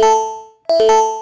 Thank you.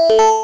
Música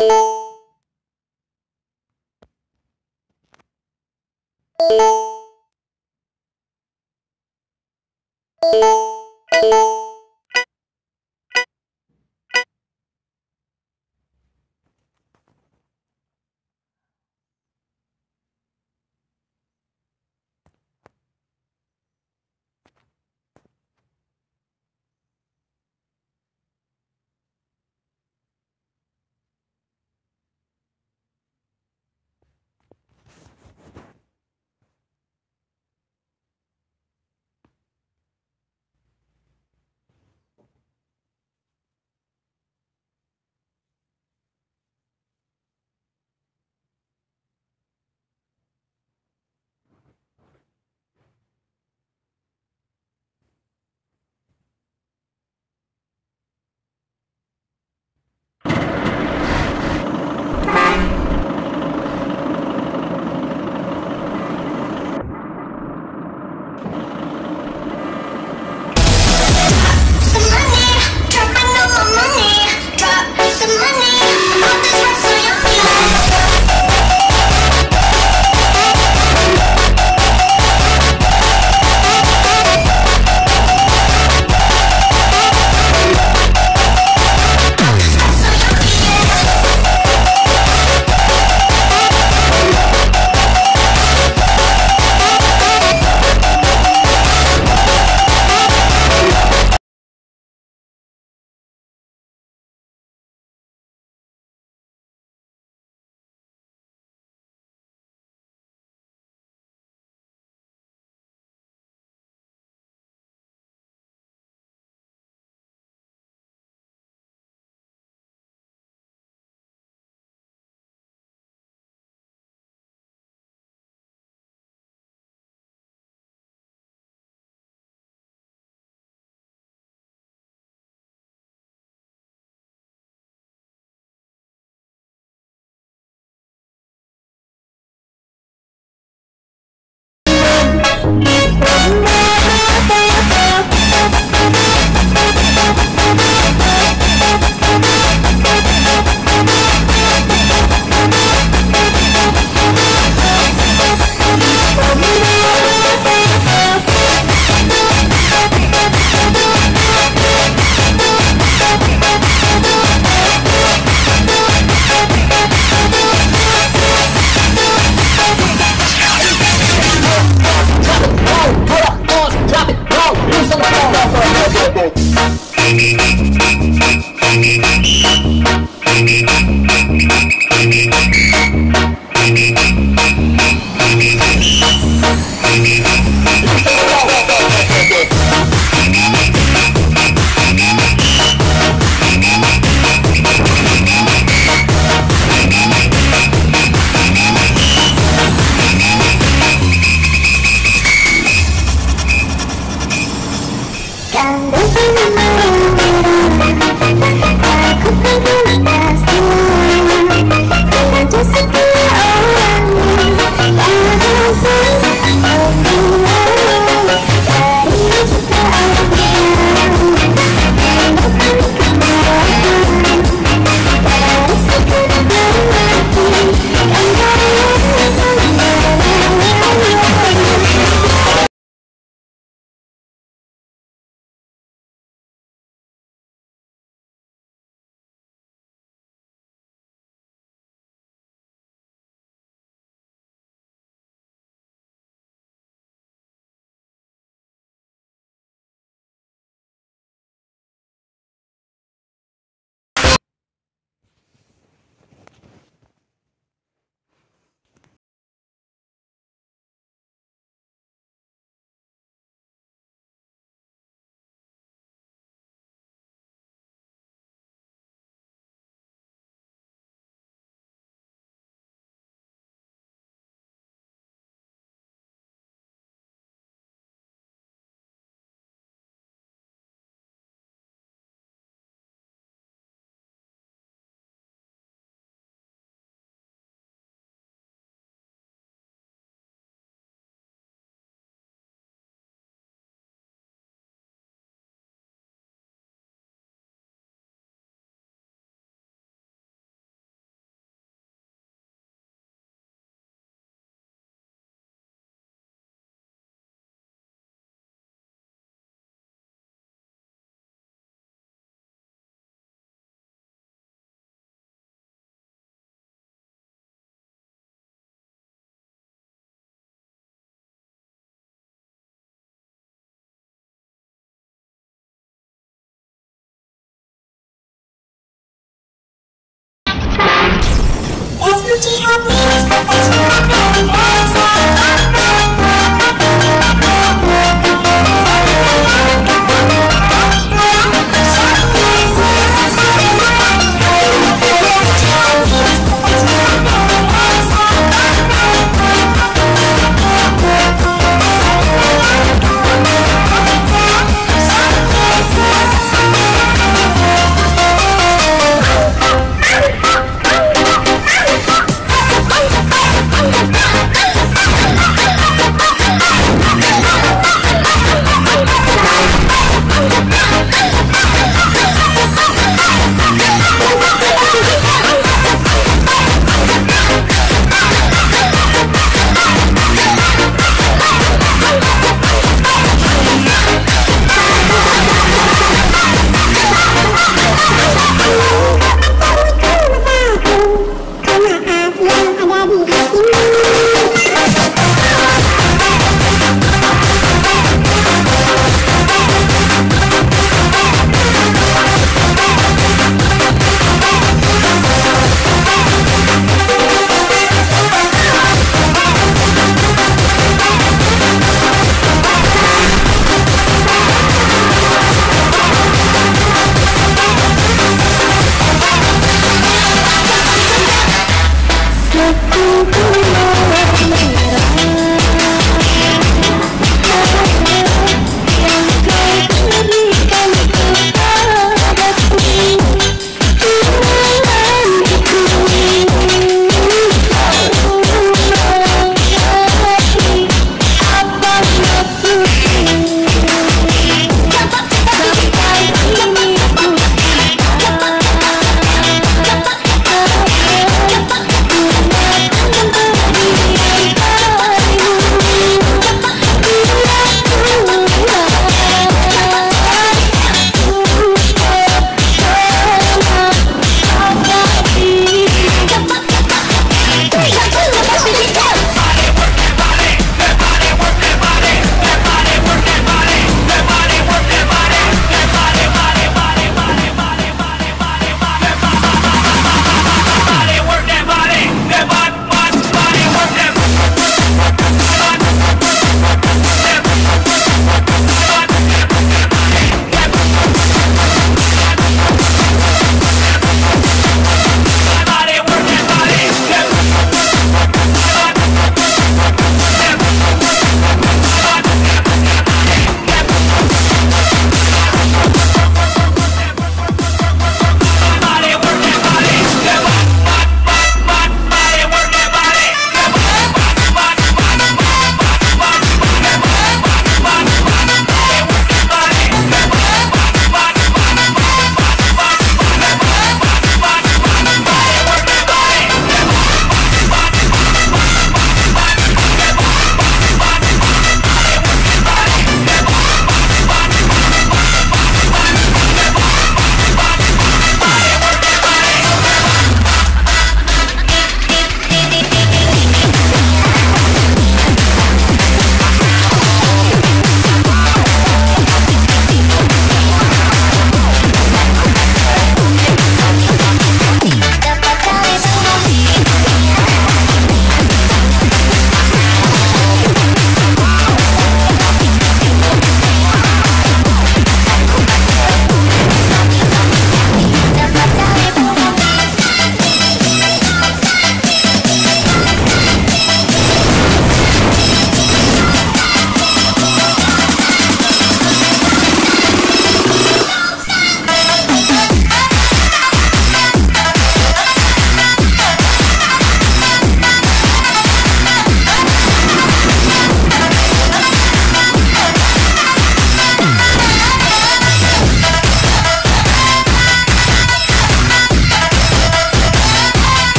Some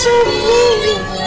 dengan sendirinya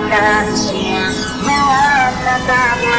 mengungkapkan siang Malah